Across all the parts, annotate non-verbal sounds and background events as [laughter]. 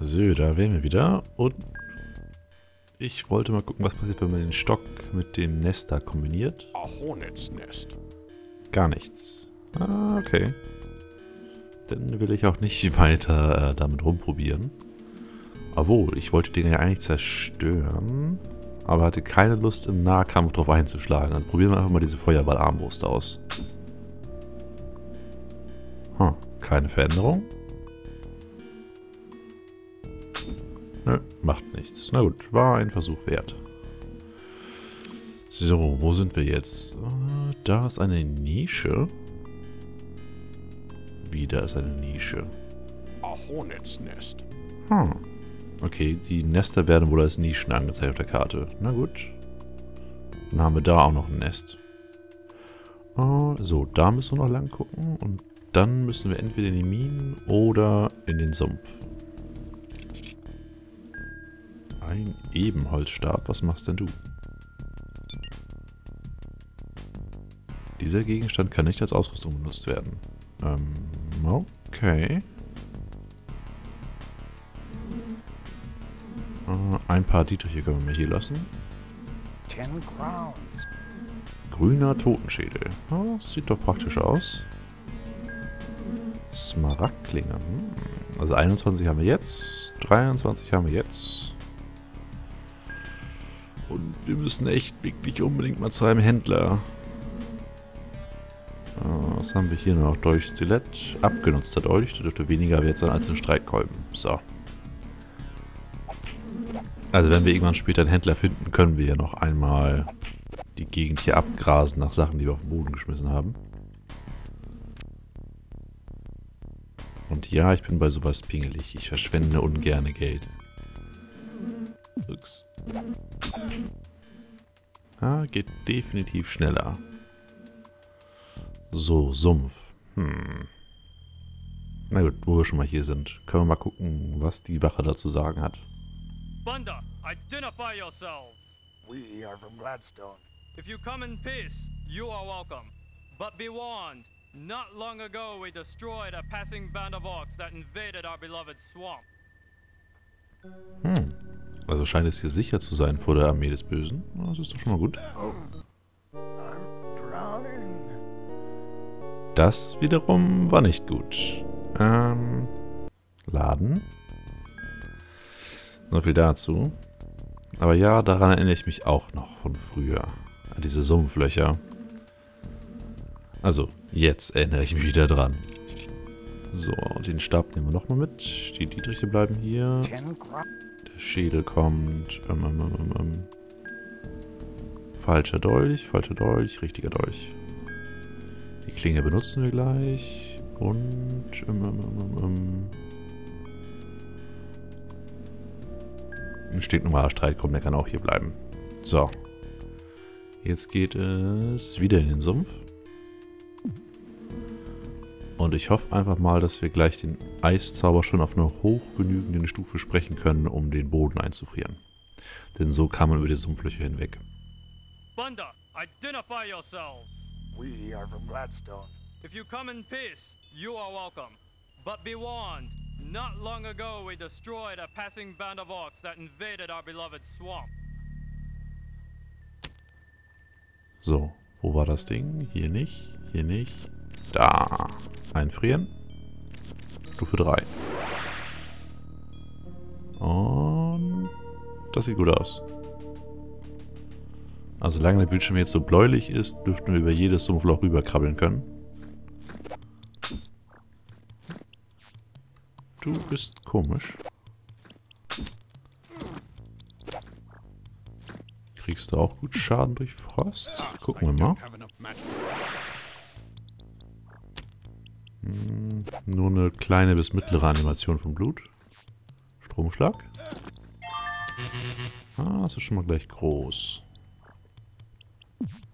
So, da wären wir wieder. Und ich wollte mal gucken, was passiert, wenn man den Stock mit dem Nest da kombiniert. A hornet's nest. Gar nichts. Ah, okay. Dann will ich auch nicht [laughs] weiter äh, damit rumprobieren. Obwohl, ich wollte den ja eigentlich zerstören, aber hatte keine Lust im Nahkampf drauf einzuschlagen. Also probieren wir einfach mal diese Feuerball-Armbrust aus. Hm, keine Veränderung. Nö, macht nichts. Na gut, war ein Versuch wert. So, wo sind wir jetzt? Äh, Da ist eine Nische. Wieder ist eine Nische. A hornet's nest. Hm. Okay, die Nester werden wohl als Nischen angezeigt auf der Karte. Na gut. Dann haben wir da auch noch ein Nest. Äh, so, da müssen wir noch lang gucken. Und dann müssen wir entweder in die Minen oder in den Sumpf. Ein Ebenholzstab. Was machst denn du? Dieser Gegenstand kann nicht als Ausrüstung benutzt werden. Ähm, okay. Äh, ein paar Dietriche können wir hier lassen. Grüner Totenschädel. Das sieht doch praktisch aus. Smaragdklinge. Hm. Also 21 haben wir jetzt. 23 haben wir jetzt. Wir müssen echt wirklich unbedingt mal zu einem Händler. Äh, Was haben wir hier noch? Dolch Stilett. Abgenutzter Dolch. Der dürfte weniger wert sein als ein Streitkolben. So. Also wenn wir irgendwann später einen Händler finden, können wir ja noch einmal die Gegend hier abgrasen nach Sachen, die wir auf den Boden geschmissen haben. Und ja, ich bin bei sowas pingelig. Ich verschwende ungerne Geld. Ups. Ah, geht definitiv schneller. So, Sumpf. Hm. Na gut, wo wir schon mal hier sind, können wir mal gucken, was die Wache dazu sagen hat. Bunda, identify yourselves. We are from Gladstone. If you come in peace, you are welcome. But be warned, not long ago we destroyed a passing band of orcs that invaded our beloved swamp. Hm. Also scheint es hier sicher zu sein vor der Armee des Bösen. Das ist doch schon mal gut. Das wiederum war nicht gut. Ähm, laden. So viel dazu. Aber ja, daran erinnere ich mich auch noch von früher. An diese Sumpflöcher. Also, jetzt erinnere ich mich wieder dran. So, den Stab nehmen wir nochmal mit. Die Dietriche bleiben hier. Schädel kommt. Ähm, ähm, ähm, ähm, ähm. Falscher Dolch, falscher Dolch, richtiger Dolch. Die Klinge benutzen wir gleich. Und. Ähm, ähm. Ein stinknormaler Streitkolben, der kann auch hier bleiben. So. Jetzt geht es wieder in den Sumpf. Und ich hoffe einfach mal, dass wir gleich den Eiszauber schon auf einer hoch genügenden Stufe sprechen können, um den Boden einzufrieren. Denn so kann man über die Sumpflöcher hinweg. Bunda, identify yourselves. We are from Gladstone. If you come in peace, you are welcome. But be warned, not long ago we destroyed a passing band of orcs that invaded our beloved swamp. So, wo war das Ding? Hier nicht, hier nicht. Da. Einfrieren. Stufe 3. Und das sieht gut aus. Also solange der Bildschirm jetzt so bläulich ist, dürften wir über jedes Sumpfloch rüberkrabbeln können. Du bist komisch. Kriegst du auch gut Schaden durch Frost? Gucken wir mal. Nur eine kleine bis mittlere Animation von Blut. Stromschlag. Ah, das ist schon mal gleich groß.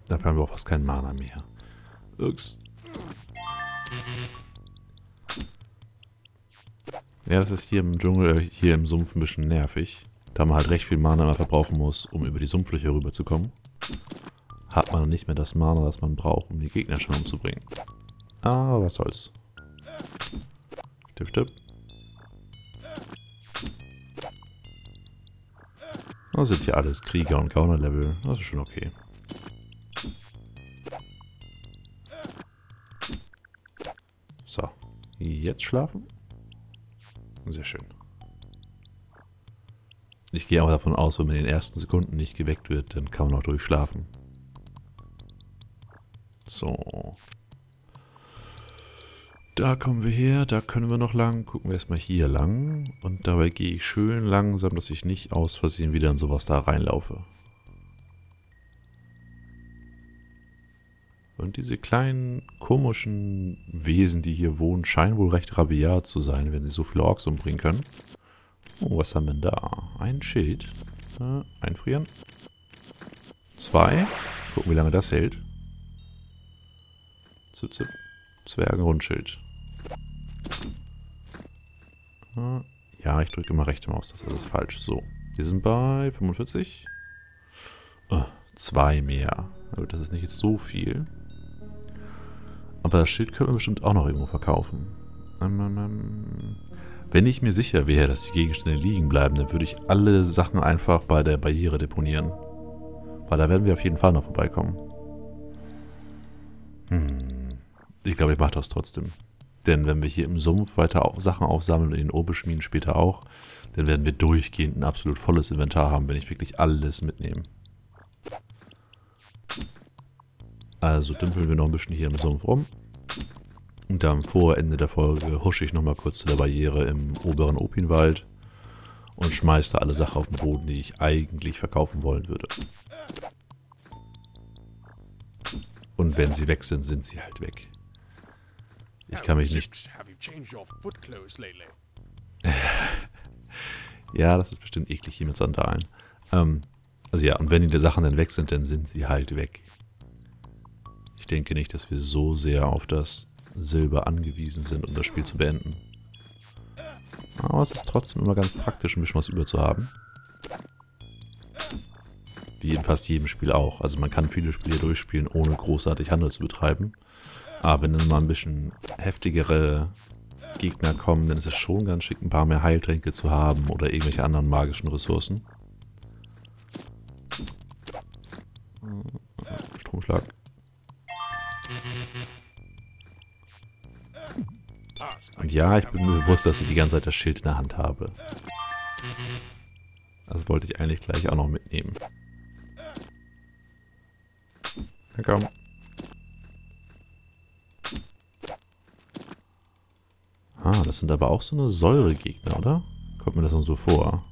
Dafür haben wir auch fast keinen Mana mehr. Ups. Ja, das ist hier im Dschungel, äh, hier im Sumpf ein bisschen nervig. Da man halt recht viel Mana verbrauchen muss, um über die Sumpflöcher rüberzukommen. Hat man nicht mehr das Mana, das man braucht, um die Gegner schon umzubringen. Aber was soll's. Stipp, stipp. Das sind hier alles Krieger- und Gauner-Level. Das ist schon okay. So. Jetzt schlafen. Sehr schön. Ich gehe aber davon aus, wenn man in den ersten Sekunden nicht geweckt wird, dann kann man auch durchschlafen. So. Da kommen wir her, da können wir noch lang. Gucken wir erstmal hier lang. Und dabei gehe ich schön langsam, dass ich nicht aus Versehen wieder in sowas da reinlaufe. Und diese kleinen komischen Wesen, die hier wohnen, scheinen wohl recht rabiat zu sein, wenn sie so viele Orks umbringen können. Oh, was haben wir denn da? Ein Schild. Äh, einfrieren. Zwei. Gucken, wie lange das hält. Zip, zip. Zwergenrundschild. Äh, ja, ich drücke immer rechte Maus, das ist falsch. So, wir sind bei 45. Oh, zwei mehr. Also das ist nicht jetzt so viel. Aber das Schild können wir bestimmt auch noch irgendwo verkaufen. Ähm, ähm, ähm. Wenn ich mir sicher wäre, dass die Gegenstände liegen bleiben, dann würde ich alle Sachen einfach bei der Barriere deponieren. Weil da werden wir auf jeden Fall noch vorbeikommen. Hm. Ich glaube, ich mache das trotzdem. Denn wenn wir hier im Sumpf weiter auch Sachen aufsammeln und in den Oberschmieden später auch, dann werden wir durchgehend ein absolut volles Inventar haben, wenn ich wirklich alles mitnehme. Also dümpeln wir noch ein bisschen hier im Sumpf rum. Und dann vor Ende der Folge husche ich nochmal kurz zu der Barriere im oberen Opinwald und schmeiße da alle Sachen auf den Boden, die ich eigentlich verkaufen wollen würde. Und wenn sie weg sind, sind sie halt weg. Ich kann mich nicht... [laughs] Ja, das ist bestimmt eklig hier mit Sandalen. Ähm, also ja, und wenn die Sachen dann weg sind, dann sind sie halt weg. Ich denke nicht, dass wir so sehr auf das Silber angewiesen sind, um das Spiel zu beenden. Aber es ist trotzdem immer ganz praktisch, ein bisschen was über zu haben. Wie in fast jedem Spiel auch. Also man kann viele Spiele durchspielen, ohne großartig Handel zu betreiben. Aber wenn dann mal ein bisschen heftigere Gegner kommen, dann ist es schon ganz schick, ein paar mehr Heiltränke zu haben oder irgendwelche anderen magischen Ressourcen. Stromschlag. Ah, Und ja, ich bin mir bewusst, dass ich die ganze Zeit das Schild in der Hand habe. Das wollte ich eigentlich gleich auch noch mitnehmen. Na komm. Ah, das sind aber auch so eine Säuregegner, oder? Kommt mir das nur so vor.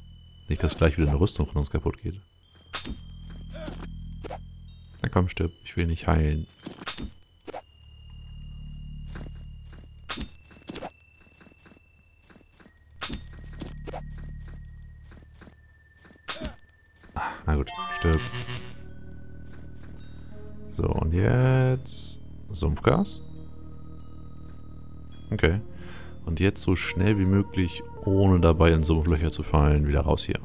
Nicht, dass gleich wieder eine Rüstung von uns kaputt geht. Na komm, stirb. Ich will nicht heilen. Ah, Na gut, stirb. So, und jetzt Sumpfgas. Okay. Und jetzt so schnell wie möglich, ohne dabei in Sumpflöcher zu fallen, wieder raus hier.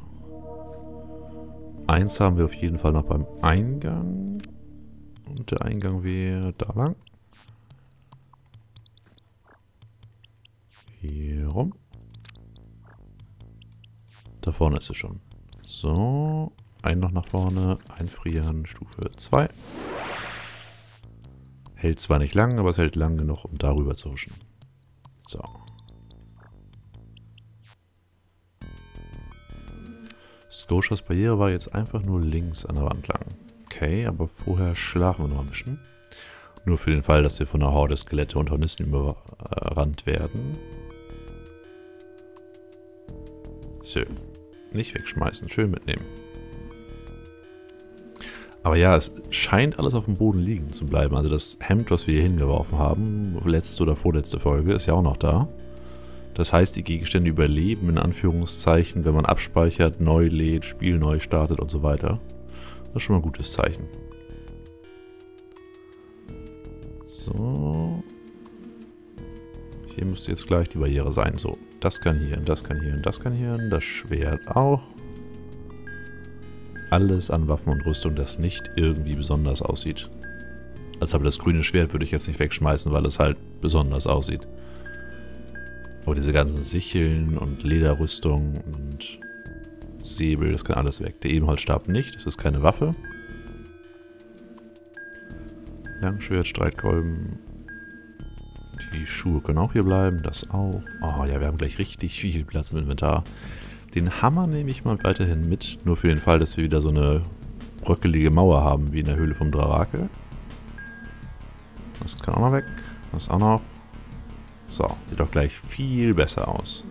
Eins haben wir auf jeden Fall noch beim Eingang. Und der Eingang wäre da lang. Hier rum. Da vorne ist es schon. So, ein noch nach vorne, einfrieren, Stufe 2. Hält zwar nicht lang, aber es hält lang genug, um darüber zu huschen. So. Scotias Barriere war jetzt einfach nur links an der Wand lang. Okay, aber vorher schlafen wir noch ein bisschen. Nur für den Fall, dass wir von einer Horde Skelette und Hornissen überrannt werden. So. Nicht wegschmeißen, schön mitnehmen. Aber ja, es scheint alles auf dem Boden liegen zu bleiben. Also das Hemd, was wir hier hingeworfen haben, letzte oder vorletzte Folge, ist ja auch noch da. Das heißt, die Gegenstände überleben in Anführungszeichen, wenn man abspeichert, neu lädt, Spiel neu startet und so weiter. Das ist schon mal ein gutes Zeichen. So. Hier müsste jetzt gleich die Barriere sein. So, das kann hier, das kann hier, das kann hier, das Schwert auch. Alles an Waffen und Rüstung, das nicht irgendwie besonders aussieht. Also aber das grüne Schwert würde ich jetzt nicht wegschmeißen, weil es halt besonders aussieht. Aber diese ganzen Sicheln und Lederrüstung und Säbel, das kann alles weg. Der Ebenholzstab nicht, das ist keine Waffe. Langschwert, Streitkolben. Die Schuhe können auch hier bleiben, das auch. Oh ja, wir haben gleich richtig viel Platz im Inventar. Den Hammer nehme ich mal weiterhin mit, nur für den Fall, dass wir wieder so eine bröckelige Mauer haben, wie in der Höhle vom Drarake. Das kann auch noch weg. Das auch noch. So, sieht doch gleich viel besser aus.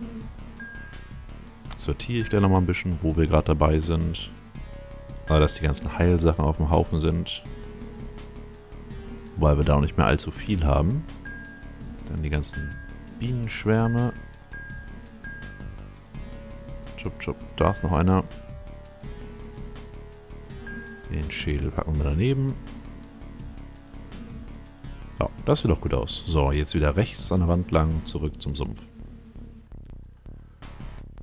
Sortiere ich gleich nochmal ein bisschen, wo wir gerade dabei sind. Weil dass die ganzen Heilsachen auf dem Haufen sind. Weil wir da auch nicht mehr allzu viel haben. Dann die ganzen Bienenschwärme. Chup, chup, da ist noch einer. Den Schädel packen wir daneben. Ja, das sieht doch gut aus. So, jetzt wieder rechts an der Wand lang, zurück zum Sumpf.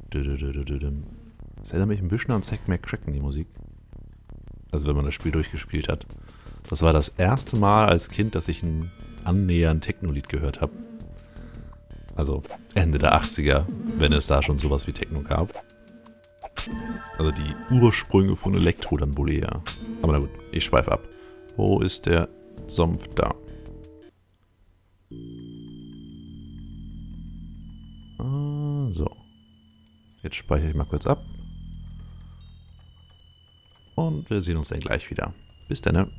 Das erinnert mich ein bisschen an Zack McCracken, die Musik. Also wenn man das Spiel durchgespielt hat. Das war das erste Mal als Kind, dass ich ein annähernd Techno-Lied gehört habe. Also Ende der 80er, wenn es da schon sowas wie Techno gab. Also die Ursprünge von Elektro dann wohl eher. Aber na gut, ich schweife ab. Wo ist der Sumpf da? Jetzt speichere ich mal kurz ab. Und wir sehen uns dann gleich wieder. Bis dann.